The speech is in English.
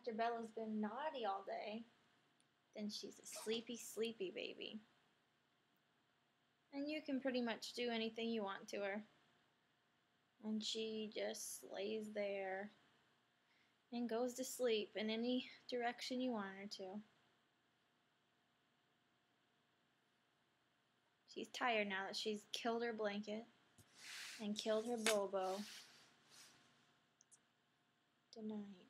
after Bella's been naughty all day, then she's a sleepy, sleepy baby. And you can pretty much do anything you want to her. And she just lays there and goes to sleep in any direction you want her to. She's tired now that she's killed her blanket and killed her Bobo. Good night.